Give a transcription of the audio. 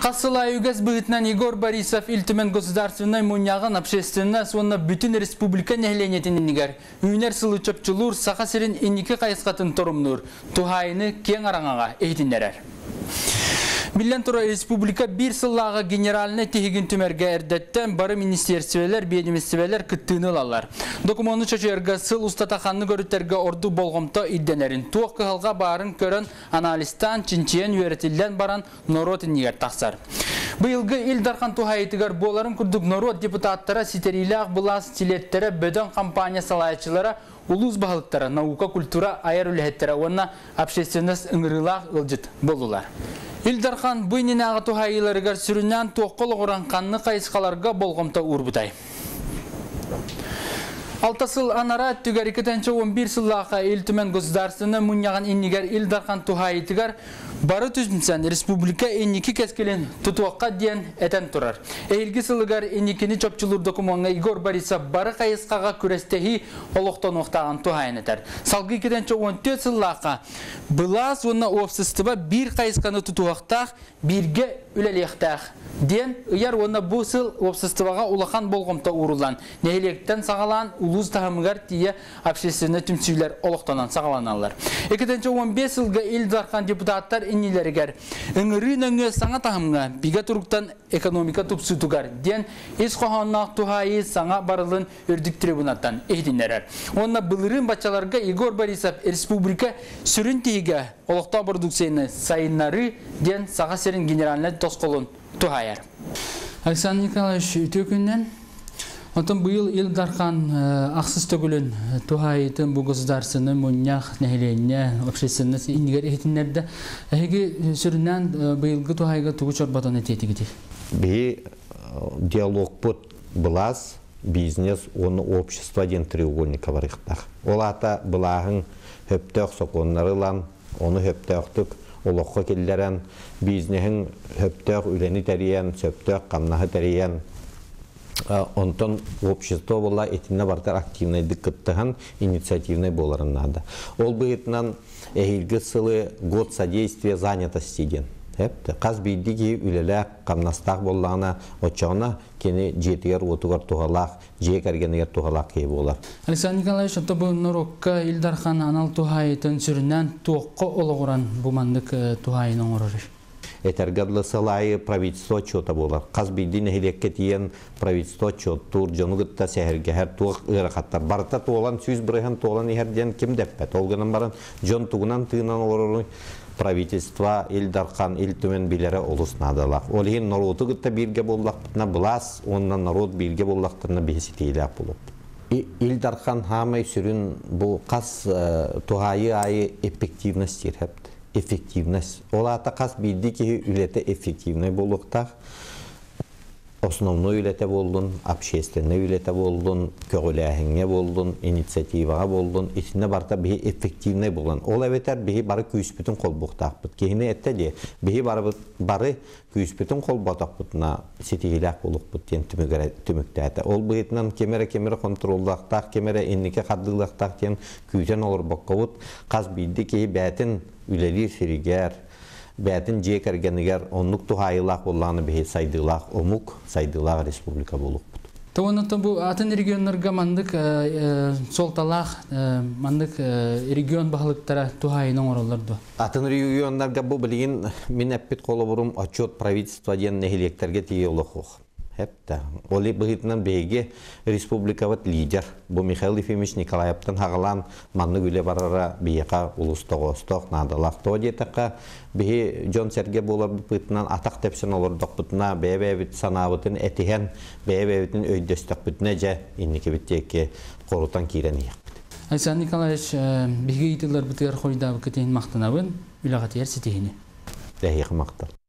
Қасыла үгіз бұғытынан Егор Борисов Илтімен государственной мұнияғын общественна сонна бүтін республика нәхленетінінігер. Үйнер сылы чөпчілур сақа серін қайысқатын тұрымнур. Тухайыны кен араңаға. Билен тура республика bir сыллағы генераліне тегін түмерге әрдеттен бары министерствелер, бейдеместевелер күттіні алалар. Документны чөчерге сыл ұстатақанны көріттерге орду болғымта идденерін. Туақ қығылға барын көрін аналистан чинчиен үйретілден баран норот инегер тақсар. Бұйылғы ил дархан тухайытыгар боларын күрдік норот депутаттара ситерилақ бұлас стилеттері бөдөн компания салайчылары улус бағылықтары, наука культура айар үліхеттері, онна общественность ыңырылақ ылжыт болулар. Илдархан бұйнен ағы тухайыларығар сүрінен тоққыл ғыран қанны қайысқаларға болғымта урбутай. Алтасыл анара түгәрі 11 сыллаға илтімен государственны мұнияған иннигер Илдархан тухайытыгар Бары түзінсән республика енекі кәскелен тұтуаққа дейін әтен тұрар. Әйілгі сылығар енекені чөпчілір документға Игор Борисов бары қайысқаға күрестегі олықтан оқтаған туғайын әтер. Салғы 14 сыллаққа бұлас оны опсыстыба бір қайысқаны тұтуақтақ, бірге үлелектақ. Ден ұяр оны бұл сыл опсыстыбаға улахан болғымта урулан. Нәйлектен сағалан улуз тағымығар тие общественный түмсүйлер олықтанан сағаланалар. 2015 сылғы Илдархан депутаттар иннилеригер ыңырын өңө саңа тахымга бига туруктан экономика тупсутугар ден ис кохоннак тухайы саңа барылын өрдүк трибунаттан эhdинерер онна былырын бачаларга Егор Борисов республика сүрүн тиге олокто продукцияны сайыннары ден сага серин генеральный тосколун тухаяр Александр Николаевич үтөкүннен Отын бұйыл Илдархан ақсыз төгілін тухайытын бұл государственный мұнях нәхеленне общественность инігер етінлерді. Әйгі сүрінен бұйылғы тухайға тұғы чорбатан әтетігіді. Би диалог бұд бұлаз, бизнес, оны общество ден треугольника барықтақ. Ол ата бұлағын хөптөк соқонларылан, оны хөптөктік олыққа келдерен, бизнесін хөптөк үлені тәриян, сөптөк қамнағы тәриян, онтон общество бола этине бартар активный дыкыттыган инициативный боларын надо. Ол быйтынан эхилги сылы год содействия занятости ден. Хепте каз бидиги үлеле камнастак боллана очона кени жетигер отугар тухалак, жекергенер тухалак кей болар. Александр Николаевич, то бу норокка Илдархан анал тухайытын сүрүнөн туокко ологуран бумандык тухайынын орорыр этергарлы салайы правительство отчета болар. Қаз билдин хелекке тиен правительство отчет тур жонугытта сәһәргә һәр тук ырахаттар. Барта туолан сүз бирәһән туолан иһәрдән ким деппәт. Ол гынан баран жон тугунан тыынан олоры правительство илдархан илтүмен билере олуснадылар. Ол һин народу гытта бирге боллак битна булас, оннан народ бирге боллактырны беситейләп булып. Илдархан хамай сүрүн бу қас тухайы айы эффективность ирһәпти эффективность. Олата қас білді ки үлеті эффективный болуқтақ. Основной үлеті болдun, общественный үлеті болдun, көгіләхіңе болдun, инициативаға болдun, итіне барта бігі эффективный болын. Ол әветер бігі бары күйіспітін қол бұқтақ бұд. Кейіне әтті де, бігі бары күйіспітін қол бұқтақ бұдына сетігіләк болуқ бұд ден түмікті әті. Ол бұғытынан кемері-кемері контролдақтақ, кемері еннеке қаддылақтақ ден күйтен олар бұққа бұд. Қаз білді ки бәтін үлелер сиригер, бәтін жек әргенігер онлық тухайылақ болланы бейі сайдылақ омук сайдылақ республика болуқ бұд. Тоғыныты бұл атын регионларға мандық солталақ, мандық регион бағылықтара тухайының ораларды. Атын регионларға бұл білген мен әппет қолы бұрым отчет правительства ден нәхелектерге тие олық оқ. Хепта. Оли быгытынан беге республикават лидер. Бу Михаил Ефимович Николаевтан хағалан манны гүле барара бияқа улустогосток надалақ то детақа бихи Джон Серге бола бытынан атақ тепсен олар доқпытына бәбәбіт санабытын әтіген бәбәбітін өйдөстік бүтіне жа иннеке біттеке қорутан кирен ияқ. Александр Николаевич, биге итилер бітер қойда кетейін мақтанабын, үлағат ер сетейіне. Дәйіқ мақтал.